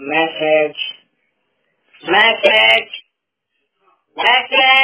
Message. Message. Message.